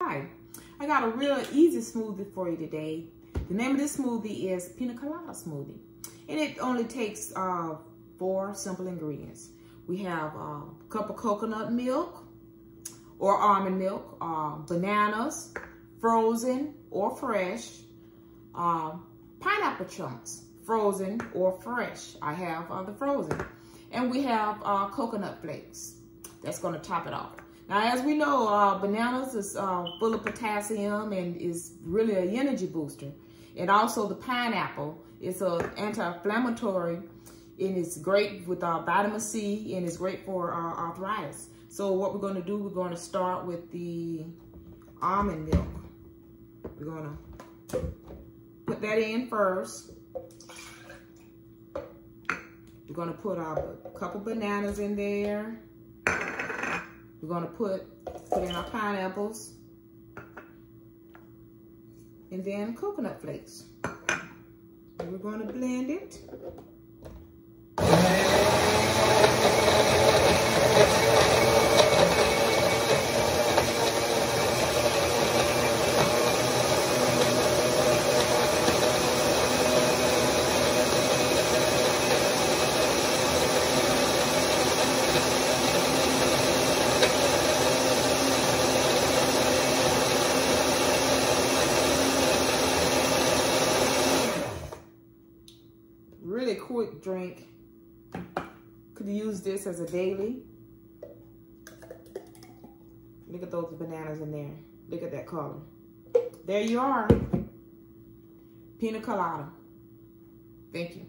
Hi, I got a real easy smoothie for you today. The name of this smoothie is Pina Colada Smoothie. And it only takes uh, four simple ingredients. We have a cup of coconut milk or almond milk, uh, bananas, frozen or fresh, uh, pineapple chunks, frozen or fresh. I have uh, the frozen. And we have uh, coconut flakes. That's gonna top it off. Now, as we know, uh, bananas is uh, full of potassium and is really an energy booster. And also the pineapple is an anti-inflammatory and it's great with uh, vitamin C and it's great for uh, arthritis. So what we're gonna do, we're gonna start with the almond milk. We're gonna put that in first. We're gonna put our couple bananas in there. We're gonna put, put in our pineapples and then coconut flakes. And we're gonna blend it. Really quick drink. Could use this as a daily. Look at those bananas in there. Look at that color. There you are. Pina colada. Thank you.